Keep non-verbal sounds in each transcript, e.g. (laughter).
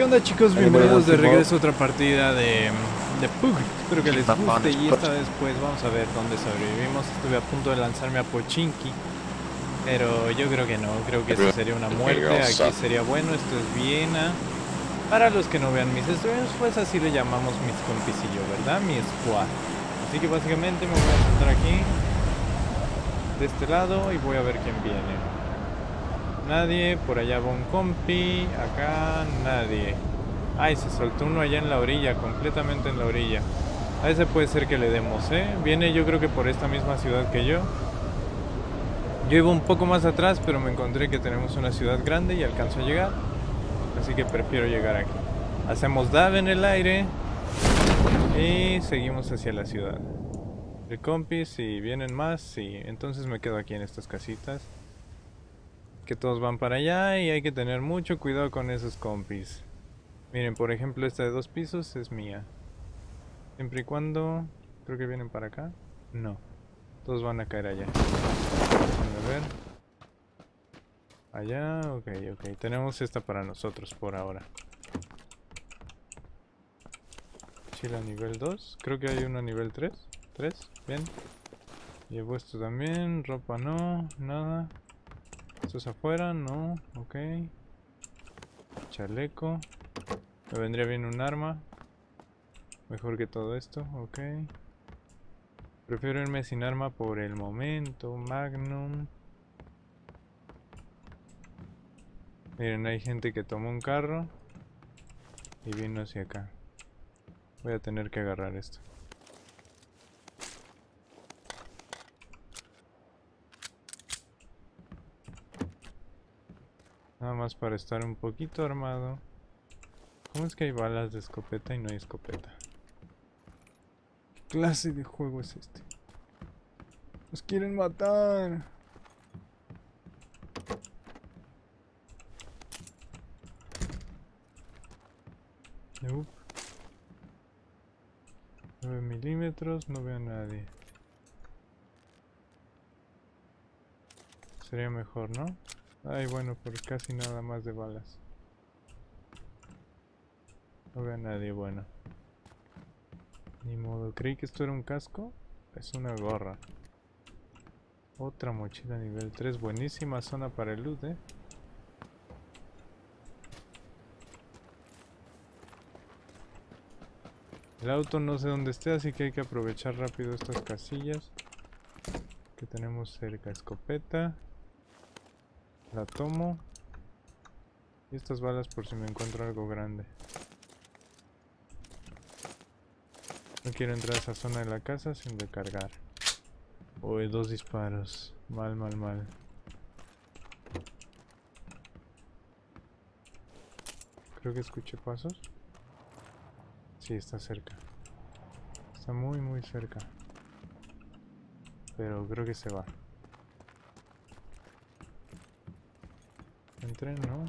¿Qué onda chicos? Bienvenidos de regreso a otra partida de, de Pug. Espero que les guste y esta vez pues vamos a ver dónde sobrevivimos. Estuve a punto de lanzarme a Pochinki, pero yo creo que no, creo que eso sería una muerte. Aquí sería bueno, esto es Viena. Para los que no vean mis streams, pues así le llamamos mis compis y yo, ¿verdad? Mi squad. Así que básicamente me voy a sentar aquí, de este lado, y voy a ver quién viene. Nadie, por allá va un compi, acá nadie. Ay, se soltó uno allá en la orilla, completamente en la orilla. A ese puede ser que le demos, ¿eh? Viene yo creo que por esta misma ciudad que yo. Yo iba un poco más atrás, pero me encontré que tenemos una ciudad grande y alcanzo a llegar. Así que prefiero llegar aquí. Hacemos DAV en el aire y seguimos hacia la ciudad. De compis, si vienen más, sí. Entonces me quedo aquí en estas casitas que todos van para allá y hay que tener mucho cuidado con esos compis. Miren, por ejemplo, esta de dos pisos es mía. Siempre y cuando... Creo que vienen para acá. No. Todos van a caer allá. A ver. Allá, ok, ok. Tenemos esta para nosotros por ahora. Chila nivel 2. Creo que hay uno a nivel 3. 3, bien. Llevo esto también. Ropa no, nada. ¿Esto es afuera? No, ok. Chaleco. Me vendría bien un arma. Mejor que todo esto, ok. Prefiero irme sin arma por el momento. Magnum. Miren, hay gente que tomó un carro y vino hacia acá. Voy a tener que agarrar esto. Nada más para estar un poquito armado. ¿Cómo es que hay balas de escopeta y no hay escopeta? ¿Qué clase de juego es este? ¡Nos quieren matar! Nope. 9 milímetros, no veo a nadie. Sería mejor, ¿no? Ay, bueno, por casi nada más de balas. No veo a nadie bueno. Ni modo, creí que esto era un casco. Es una gorra. Otra mochila nivel 3. Buenísima zona para el loot, eh. El auto no sé dónde esté, así que hay que aprovechar rápido estas casillas que tenemos cerca. Escopeta. La tomo. Y estas balas por si me encuentro algo grande. No quiero entrar a esa zona de la casa sin recargar. Uy, dos disparos. Mal, mal, mal. Creo que escuché pasos. Sí, está cerca. Está muy, muy cerca. Pero creo que se va. Entré, ¿no?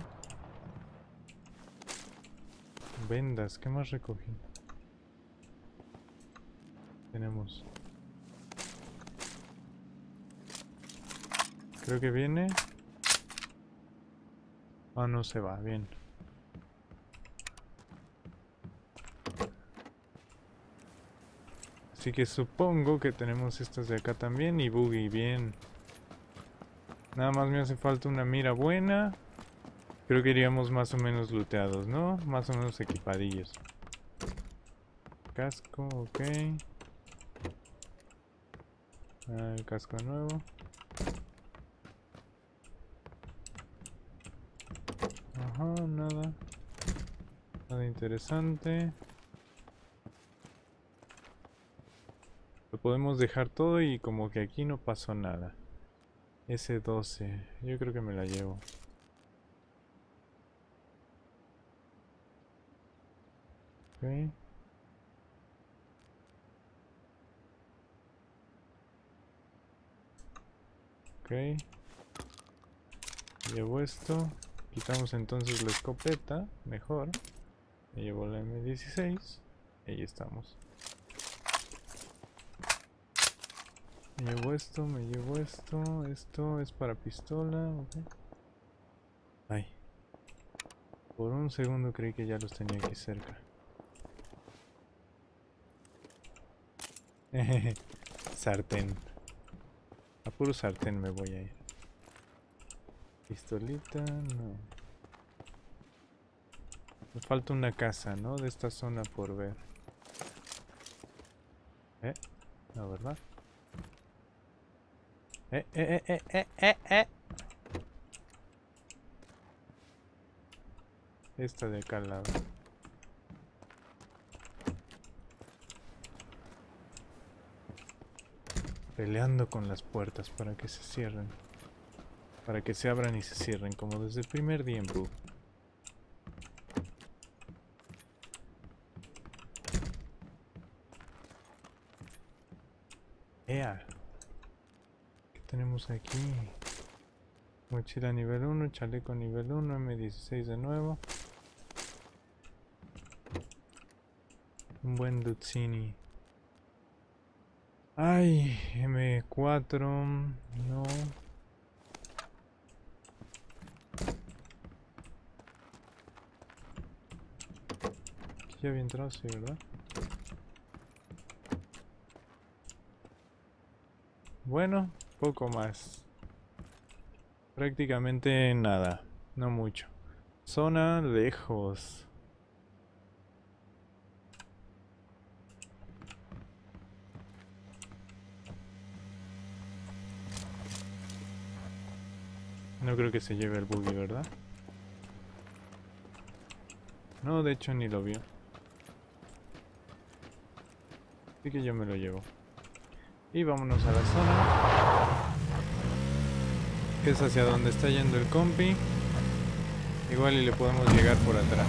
Vendas, ¿qué más recogí? Tenemos. Creo que viene. Ah, no se va, bien. Así que supongo que tenemos estas de acá también y boogie, bien. Nada más me hace falta una mira buena. Creo que iríamos más o menos looteados, ¿no? Más o menos equipadillos. Casco, ok. Ah, el casco nuevo. Ajá, nada. Nada interesante. Lo podemos dejar todo y como que aquí no pasó nada. S12. Yo creo que me la llevo. Ok. Ok. Llevo esto. Quitamos entonces la escopeta. Mejor. Me llevo la M16. Y ahí estamos. Me llevo esto, me llevo esto, esto es para pistola, ok. Ay. Por un segundo creí que ya los tenía aquí cerca. (laughs) sartén. A puro sartén me voy a ir. Pistolita, no. Me falta una casa, ¿no? De esta zona por ver. ¿Eh? La verdad. Eh, eh, eh, eh, eh, eh. Esta de acá lado. Peleando con las puertas para que se cierren. Para que se abran y se cierren, como desde el primer día en Boo. ¡Ea! ¿Qué tenemos aquí? Mochila nivel 1, chaleco nivel 1, M16 de nuevo. Un buen Duzzini. Ay, M4. No. Aquí ya había entrado, ¿verdad? Bueno, poco más. Prácticamente nada. No mucho. Zona lejos. No creo que se lleve el buggy, ¿verdad? No, de hecho ni lo vio. Así que yo me lo llevo. Y vámonos a la zona. Que es hacia donde está yendo el compi. Igual y le podemos llegar por atrás.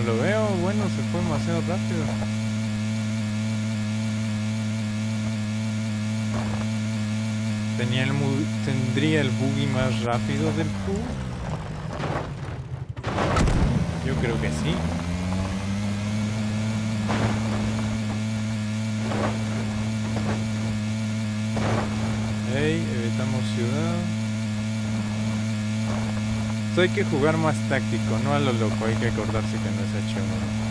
Lo veo, bueno, se fue demasiado rápido. Tenía el tendría el buggy más rápido del pool. Yo creo que sí. Hey, evitamos ciudad hay que jugar más táctico, no a lo loco, hay que acordarse que no es H1.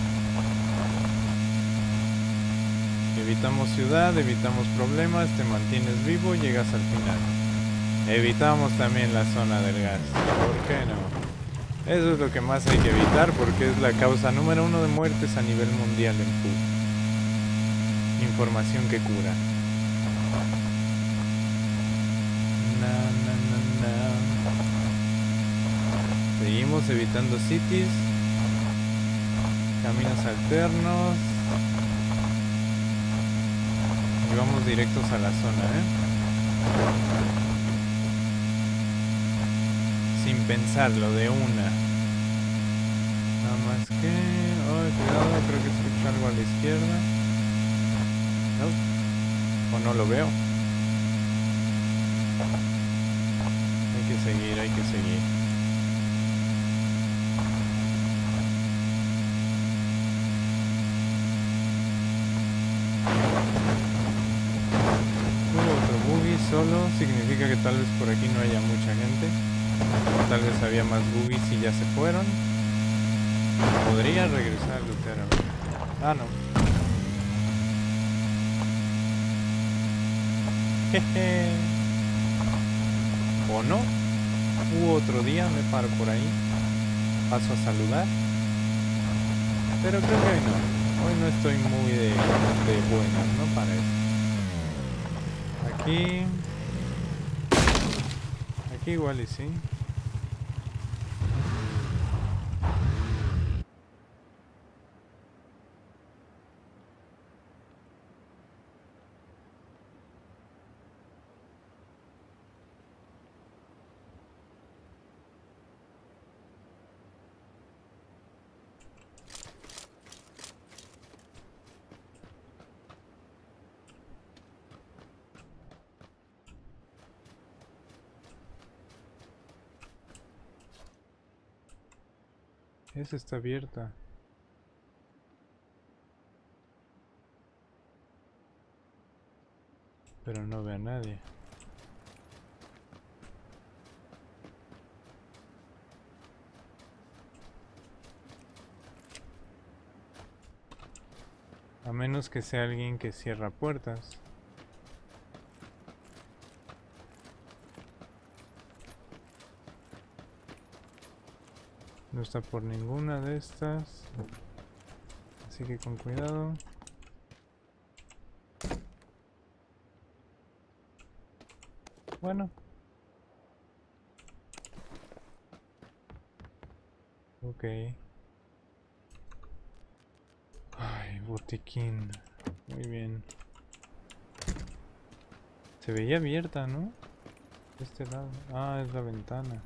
Evitamos ciudad, evitamos problemas, te mantienes vivo, llegas al final. Evitamos también la zona del gas, ¿por qué no? Eso es lo que más hay que evitar porque es la causa número uno de muertes a nivel mundial en PUB. Información que cura. Seguimos evitando cities. Caminos alternos. Y vamos directos a la zona, ¿eh? Sin pensarlo, de una. Nada más que... Ay, cuidado, creo que escucho algo a la izquierda. No. O no lo veo. Hay que seguir, hay que seguir. Solo significa que tal vez por aquí no haya mucha gente. Tal vez había más boogies y ya se fueron. Podría regresar a lootear Ah, no. Jeje. ¿O no? U otro día me paro por ahí. Paso a saludar. Pero creo que hoy no. Hoy no estoy muy de, de buenas, ¿no? Para eso. Aquí... Aquí igual y sí. Está abierta. Pero no ve a nadie. A menos que sea alguien que cierra puertas. Está por ninguna de estas. Así que con cuidado. Bueno. Ok. Ay, botiquín. Muy bien. Se veía abierta, ¿no? De este lado. Ah, es la ventana.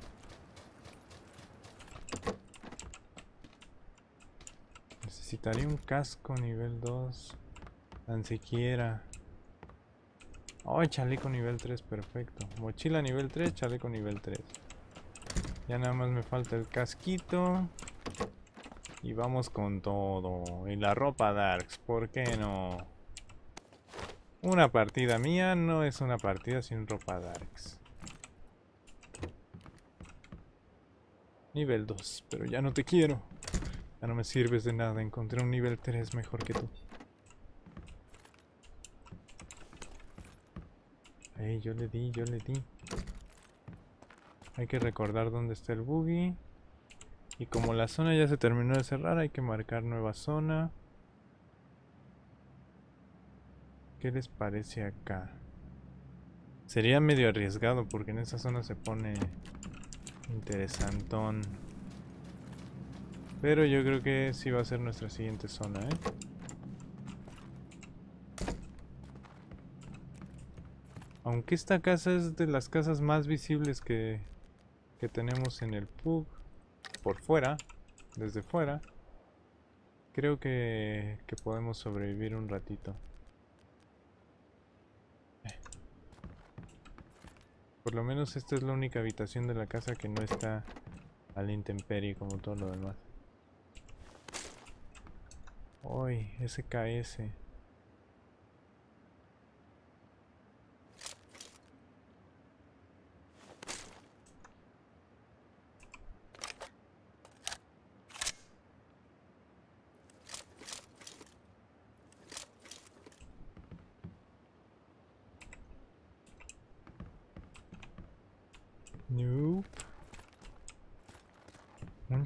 Necesitaría un casco nivel 2. Tan siquiera. Oh, chaleco nivel 3, perfecto. Mochila nivel 3, chaleco nivel 3. Ya nada más me falta el casquito. Y vamos con todo. Y la ropa Darks, ¿por qué no? Una partida mía no es una partida sin ropa Darks. Nivel 2, pero ya no te quiero. Ya no me sirves de nada, encontré un nivel 3 mejor que tú. yo le di, yo le di. Hay que recordar dónde está el buggy. Y como la zona ya se terminó de cerrar, hay que marcar nueva zona. ¿Qué les parece acá? Sería medio arriesgado porque en esa zona se pone interesantón. Pero yo creo que sí va a ser nuestra siguiente zona, ¿eh? Aunque esta casa es de las casas más visibles que, que tenemos en el pub. Por fuera, desde fuera. Creo que, que podemos sobrevivir un ratito. Por lo menos esta es la única habitación de la casa que no está al intemperie como todo lo demás. Uy, SKS.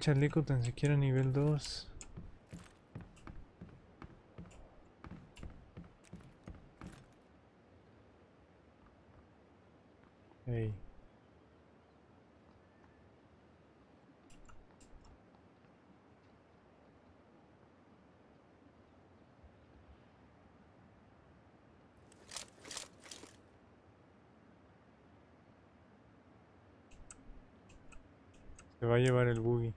chaleco tan siquiera nivel 2. Hey. Se va a llevar el buggy.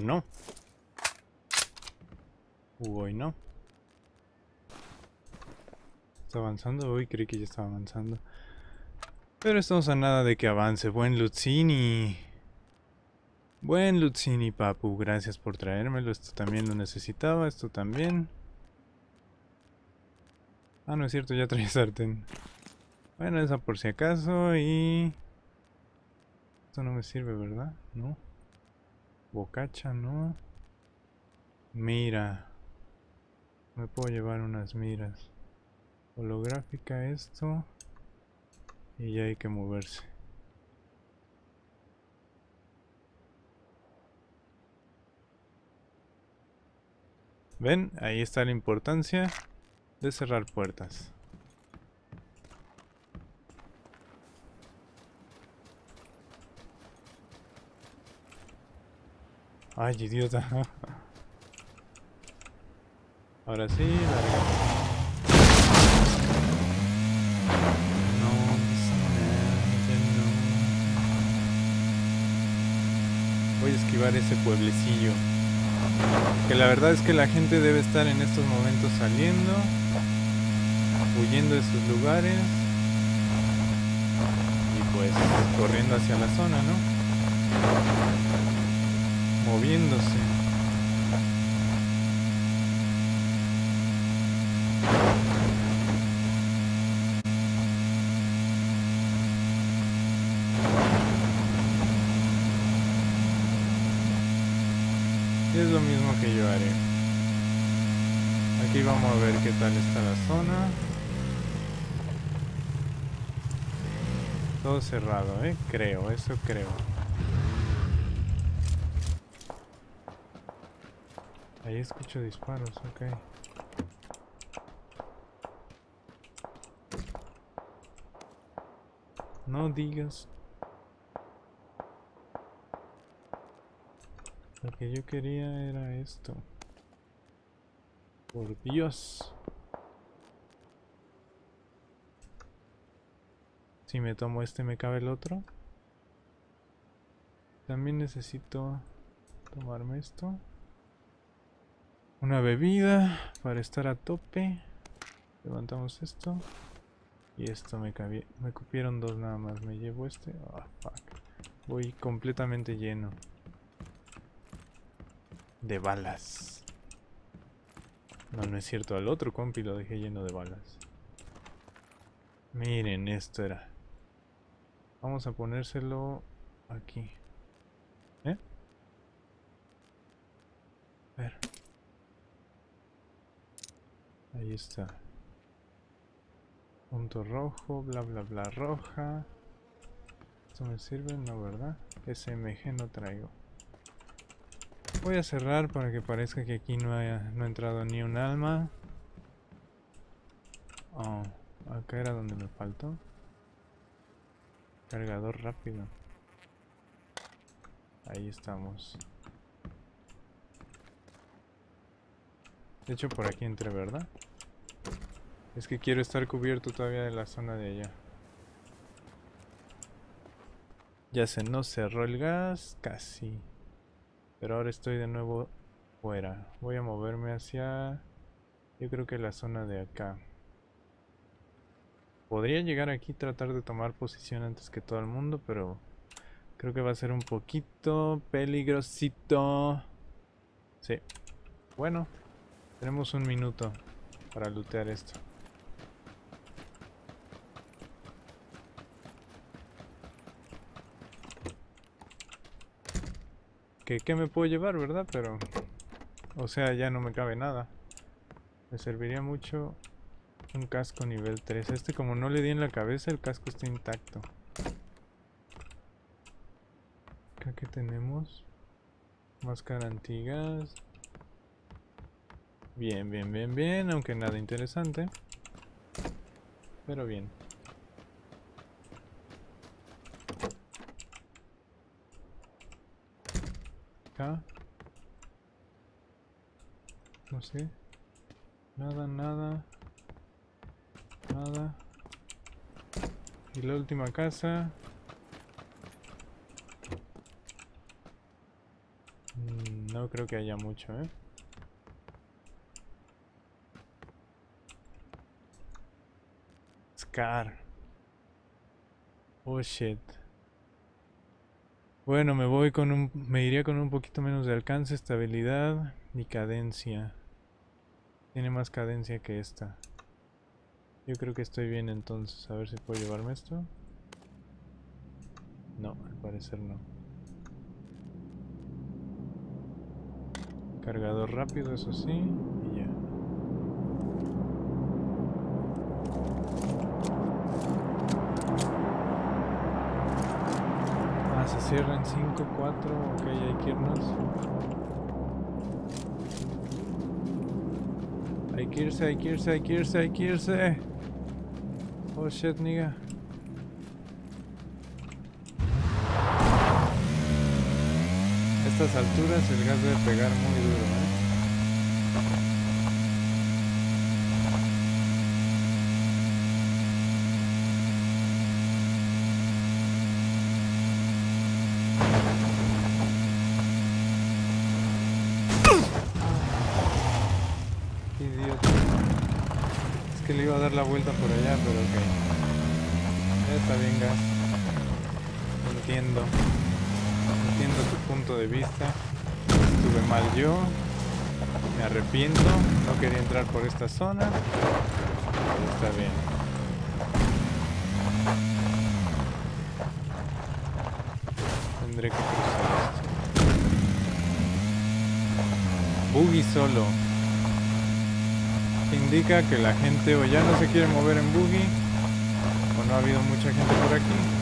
no. Uy, no. Está avanzando. Uy, creí que ya estaba avanzando. Pero estamos a nada de que avance. Buen Luzzini. Buen Luzzini, papu. Gracias por traérmelo. Esto también lo necesitaba. Esto también. Ah, no es cierto. Ya traía sartén. Bueno, esa por si acaso. Y... Esto no me sirve, ¿verdad? No. Bocacha, ¿no? Mira. Me puedo llevar unas miras. Holográfica esto. Y ya hay que moverse. ¿Ven? Ahí está la importancia de cerrar puertas. Ay, idiota. (laughs) Ahora sí. Esquivar ese pueblecillo. Que la verdad es que la gente debe estar en estos momentos saliendo, huyendo de sus lugares y pues corriendo hacia la zona, ¿no? Moviéndose. es lo mismo que yo haré. Aquí vamos a ver qué tal está la zona. Todo cerrado, ¿eh? Creo, eso creo. Ahí escucho disparos, ok. No digas que yo quería era esto. Por Dios. Si me tomo este, ¿me cabe el otro? También necesito tomarme esto. Una bebida para estar a tope. Levantamos esto. Y esto me cabía. Me cupieron dos nada más. Me llevo este. Fuck. Voy completamente lleno de balas. No, no es cierto. Al otro compi lo dejé lleno de balas. Miren, esto era. Vamos a ponérselo aquí. ¿Eh? A ver. Ahí está. Punto rojo, bla bla bla roja. ¿Esto me sirve? No, ¿verdad? SMG no traigo. Voy a cerrar para que parezca que aquí no, haya, no ha entrado ni un alma. Oh, acá era donde me faltó. Cargador rápido. Ahí estamos. De hecho por aquí entré, ¿verdad? Es que quiero estar cubierto todavía de la zona de allá. Ya se nos cerró el gas, casi. Pero ahora estoy de nuevo fuera. Voy a moverme hacia... Yo creo que la zona de acá. Podría llegar aquí y tratar de tomar posición antes que todo el mundo, pero... Creo que va a ser un poquito peligrosito. Sí. Bueno, tenemos un minuto para lootear esto. Que me puedo llevar, ¿verdad? Pero... O sea, ya no me cabe nada. Me serviría mucho un casco nivel 3. Este como no le di en la cabeza, el casco está intacto. Acá que tenemos. Máscara antigas. Bien, bien, bien, bien. Aunque nada interesante. Pero bien. No sé. Nada, nada. Nada. Y la última casa. Mm, no creo que haya mucho, ¿eh? Scar. Oh. Bueno, me voy con un... Me iría con un poquito menos de alcance, estabilidad y cadencia. Tiene más cadencia que esta. Yo creo que estoy bien entonces. A ver si puedo llevarme esto. No, al parecer no. Cargador rápido, eso sí. Y ya. Cierran 5, 4, ok, hay que irnos. Hay que irse, hay que irse, hay que irse, hay que irse. Oh shit, nigga. A estas alturas el gas debe pegar muy duro, ¿eh? La vuelta por allá, pero ok. Está bien, Gas. Entiendo. Entiendo tu punto de vista. Estuve mal yo. Me arrepiento. No quería entrar por esta zona. Está bien. Tendré que cruzar esto. Boogie solo indica que la gente o ya no se quiere mover en buggy o no ha habido mucha gente por aquí.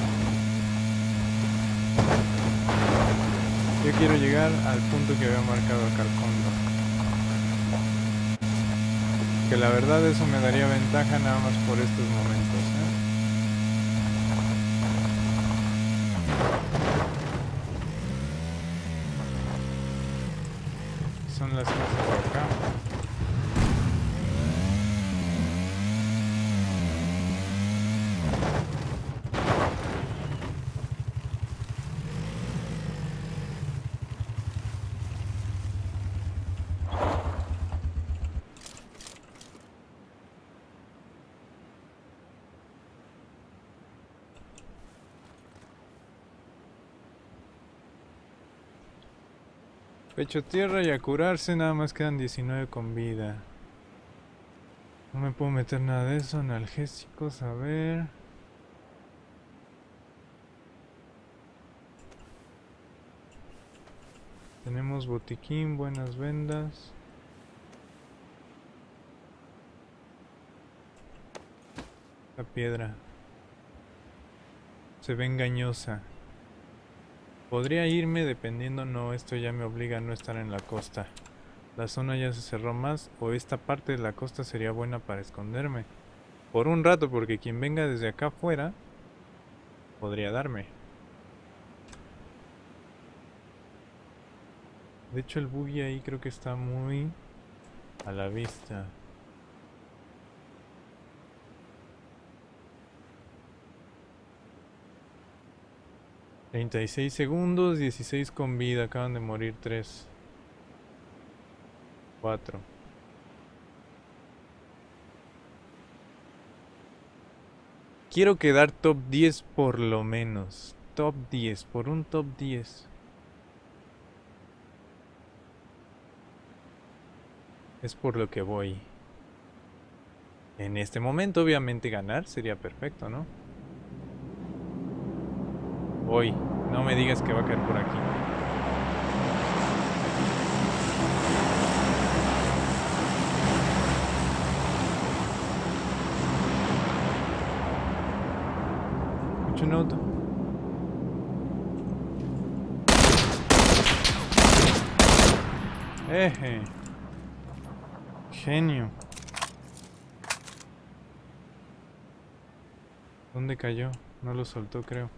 Yo quiero llegar al punto que había marcado fondo. Que la verdad eso me daría ventaja nada más por estos momentos. ¿eh? Son las cosas de acá. Pecho tierra y a curarse, nada más quedan 19 con vida. No me puedo meter nada de eso, analgésicos, a ver... Tenemos botiquín, buenas vendas. La piedra. Se ve engañosa. Podría irme dependiendo, no, esto ya me obliga a no estar en la costa. La zona ya se cerró más o esta parte de la costa sería buena para esconderme. Por un rato, porque quien venga desde acá afuera podría darme. De hecho el buggy ahí creo que está muy a la vista. 36 segundos, 16 con vida, acaban de morir 3. 4. Quiero quedar top 10 por lo menos. Top 10, por un top 10. Es por lo que voy. En este momento obviamente ganar sería perfecto, ¿no? Voy. No me digas que va a caer por aquí. Escucho un auto. Genio. ¿Dónde cayó? No lo soltó, creo.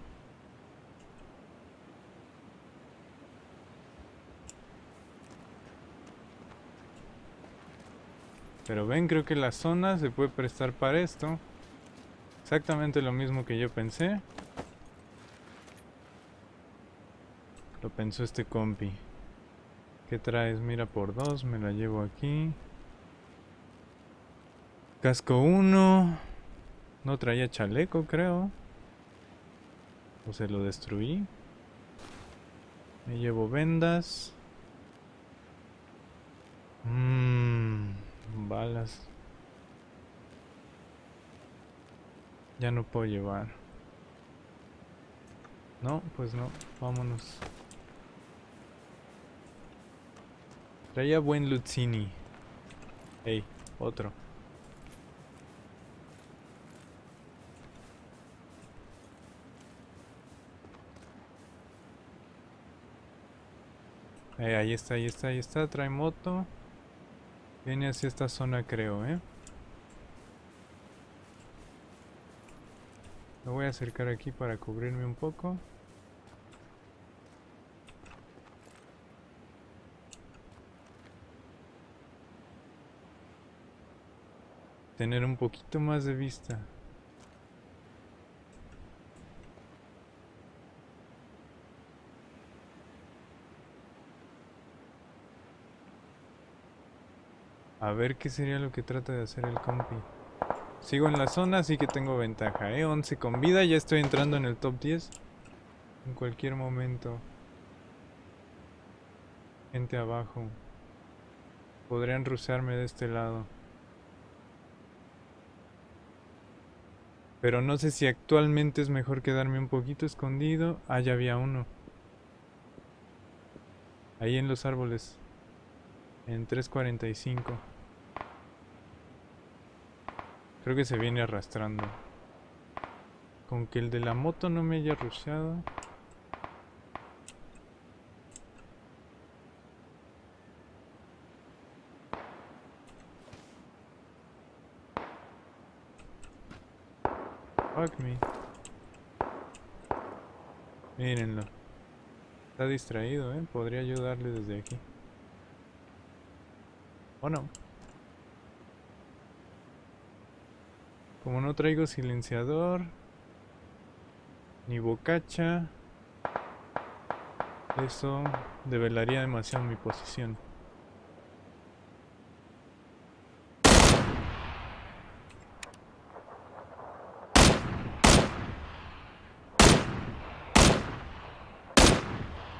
Pero ven, creo que la zona se puede prestar para esto. Exactamente lo mismo que yo pensé. Lo pensó este compi. ¿Qué traes? Mira por dos, me la llevo aquí. Casco 1. No traía chaleco, creo. O se lo destruí. Me llevo vendas. Mmm balas. Ya no puedo llevar. No, pues no. Vámonos. Traía buen Luzzini. Ey, otro. ahí está, ahí está, ahí está. Trae moto. Viene hacia esta zona creo, ¿eh? Me voy a acercar aquí para cubrirme un poco. Tener un poquito más de vista. A ver qué sería lo que trata de hacer el compi. Sigo en la zona, así que tengo ventaja, ¿eh? 11 con vida, ya estoy entrando en el top 10. En cualquier momento. Gente abajo. Podrían rusarme de este lado. Pero no sé si actualmente es mejor quedarme un poquito escondido. Ah, ya había uno. Ahí en los árboles. En 345. Creo que se viene arrastrando. Con que el de la moto no me haya rusheado. Fuck me. Mírenlo. Está distraído, ¿eh? Podría ayudarle desde aquí. ¿O no? Como no traigo silenciador ni bocacha, eso develaría demasiado mi posición.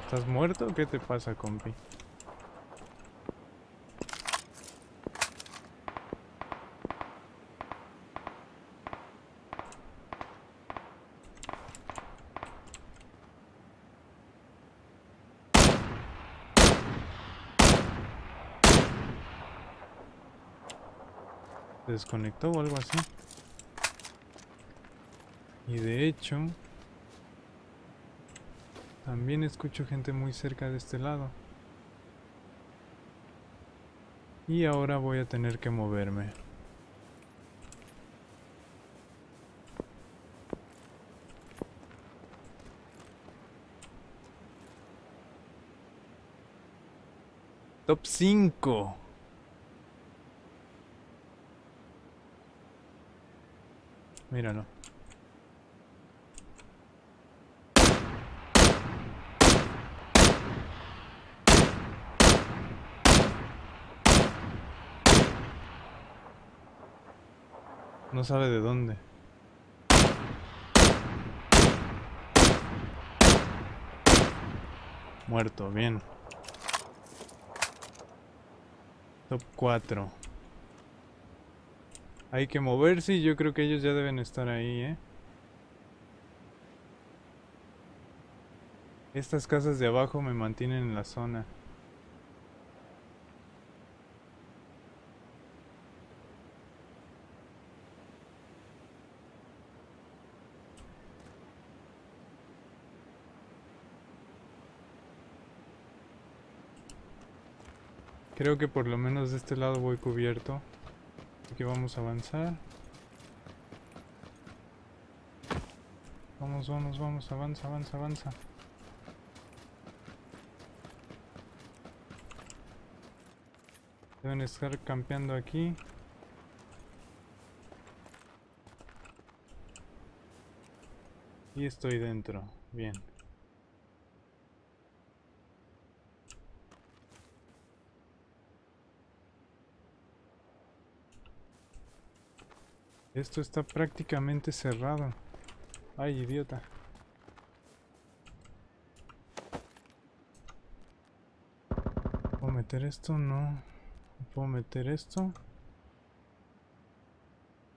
¿Estás muerto qué te pasa, compi? ¿Se desconectó o algo así? Y de hecho... También escucho gente muy cerca de este lado. Y ahora voy a tener que moverme. Top 5. Míralo. No sabe de dónde. Muerto, bien. Top 4. Hay que moverse y yo creo que ellos ya deben estar ahí, ¿eh? Estas casas de abajo me mantienen en la zona. Creo que por lo menos de este lado voy cubierto. Así que vamos a avanzar. Vamos, vamos, vamos, avanza, avanza, avanza. Deben estar campeando aquí. Y estoy dentro. Bien. Esto está prácticamente cerrado. Ay, idiota. ¿Puedo meter esto? No. ¿Puedo meter esto?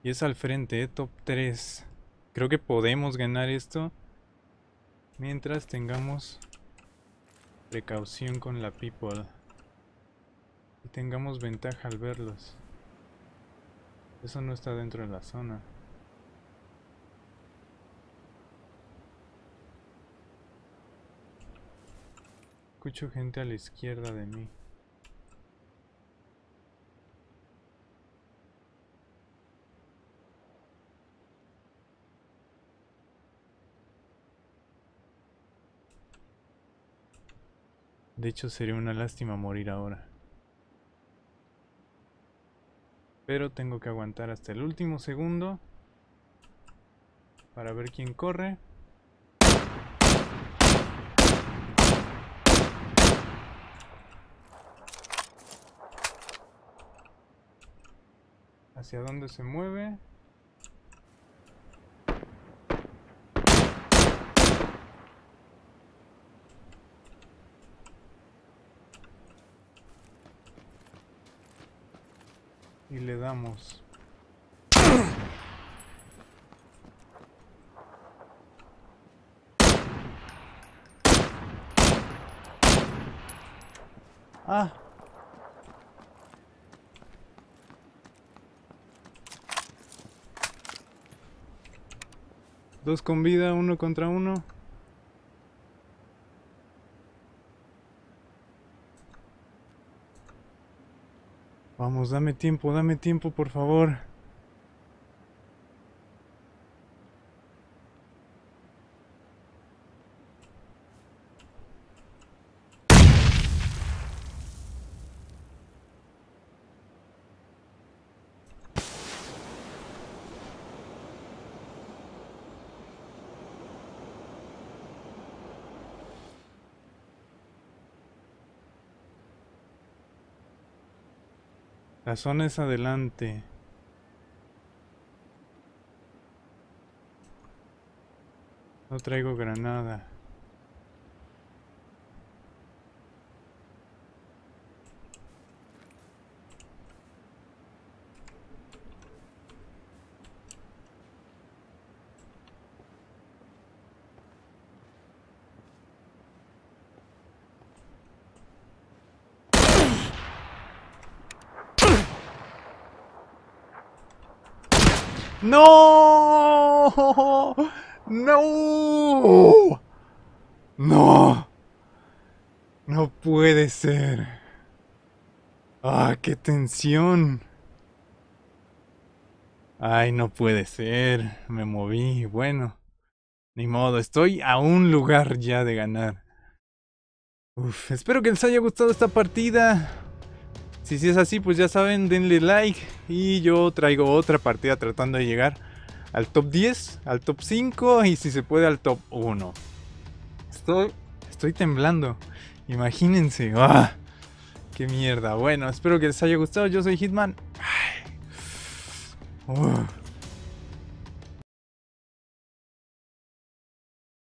Y es al frente, ¿eh? top 3. Creo que podemos ganar esto. Mientras tengamos precaución con la people. Y tengamos ventaja al verlos. Eso no está dentro de la zona. Escucho gente a la izquierda de mí. De hecho sería una lástima morir ahora. Pero tengo que aguantar hasta el último segundo. Para ver quién corre. ¿Hacia dónde se mueve? Le damos. Ah. Dos con vida, uno contra uno. Vamos, dame tiempo, dame tiempo, por favor. Zona es adelante. No traigo granada. ¡No! ¡No! ¡No! No puede ser. ¡Ah, qué tensión! Ay, no puede ser. Me moví. Bueno, ni modo. Estoy a un lugar ya de ganar. Uf, espero que les haya gustado esta partida. Si, es así, pues ya saben, denle like. Y yo traigo otra partida tratando de llegar al top 10, al top 5 y si se puede al top 1. Estoy, estoy temblando. Imagínense. ¡Ah! ¡Qué mierda! Bueno, espero que les haya gustado. Yo soy Hitman. Ay.